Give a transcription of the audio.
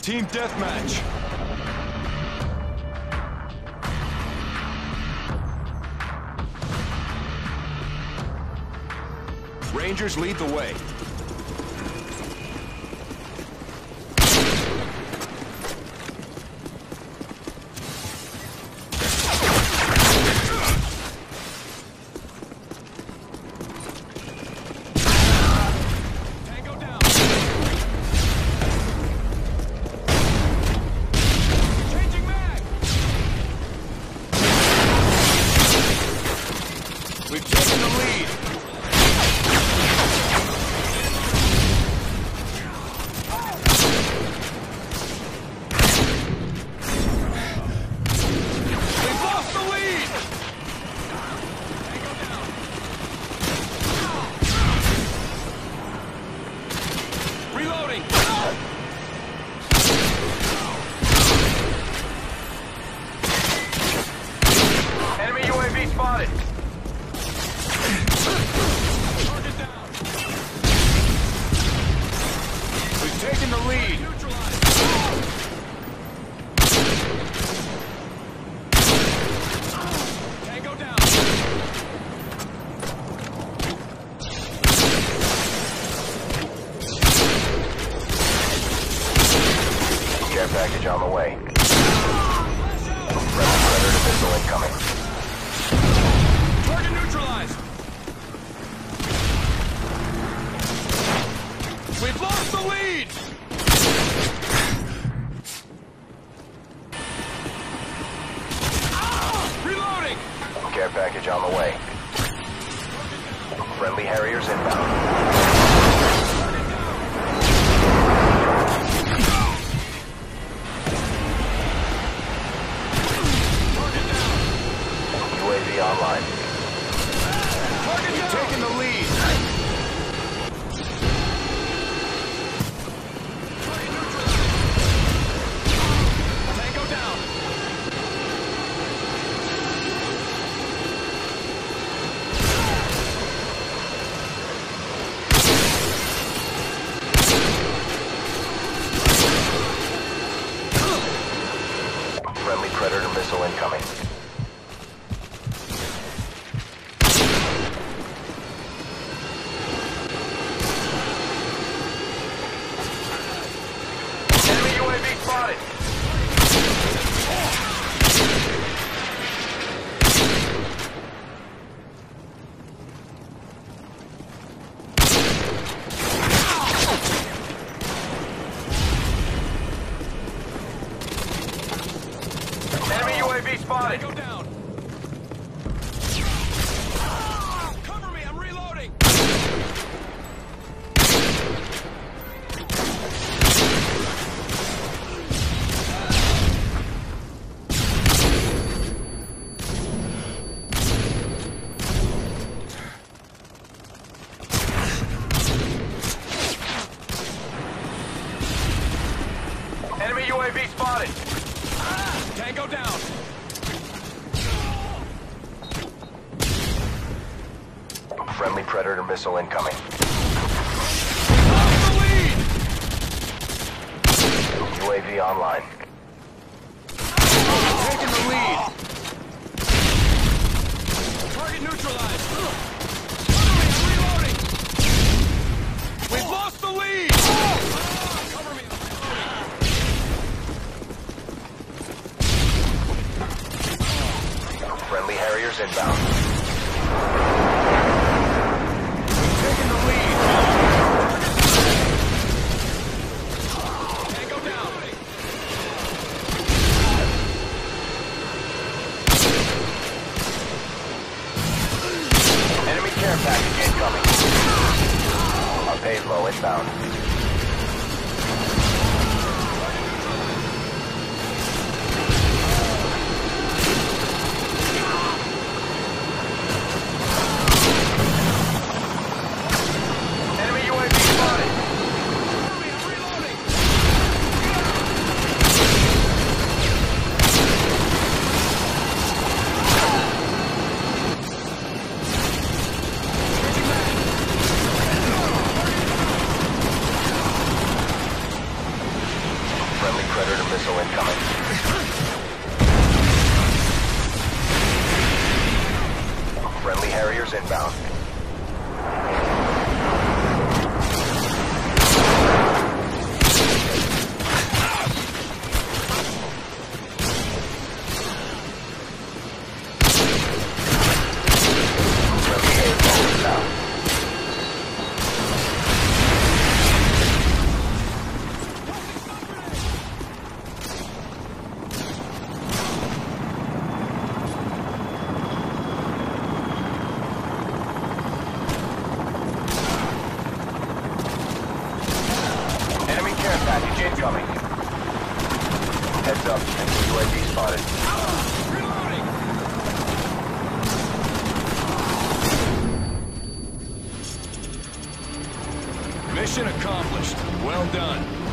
Team deathmatch. Rangers lead the way. Down. We've taken the lead. Tango package on the way. Friendly Predator missile incoming. Package on the way. Friendly Harriers inbound. Spotted. Down. Predator missile incoming. Lost the lead. UAV online. Taking the lead. Target neutralized. Cover me, I'm reloading. We've lost the lead. Cover me, Friendly Harriers inbound. A payload inbound. inbound. Mission accomplished. Well done.